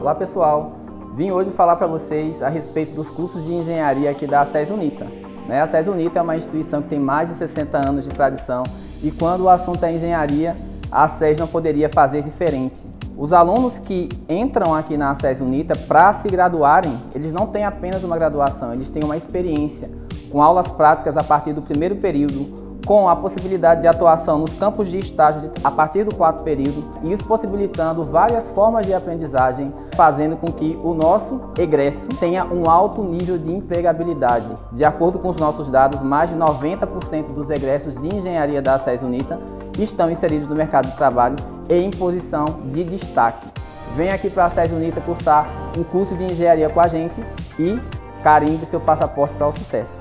Olá pessoal, vim hoje falar para vocês a respeito dos cursos de engenharia aqui da SES Unita. Né? A SES Unita é uma instituição que tem mais de 60 anos de tradição e quando o assunto é engenharia, a SES não poderia fazer diferente. Os alunos que entram aqui na SES Unita para se graduarem, eles não têm apenas uma graduação, eles têm uma experiência com aulas práticas a partir do primeiro período, com a possibilidade de atuação nos campos de estágio a partir do quarto período, isso possibilitando várias formas de aprendizagem, fazendo com que o nosso egresso tenha um alto nível de empregabilidade. De acordo com os nossos dados, mais de 90% dos egressos de engenharia da SES Unita estão inseridos no mercado de trabalho e em posição de destaque. Venha aqui para a SES Unita cursar um curso de engenharia com a gente e carimbe seu passaporte para o sucesso.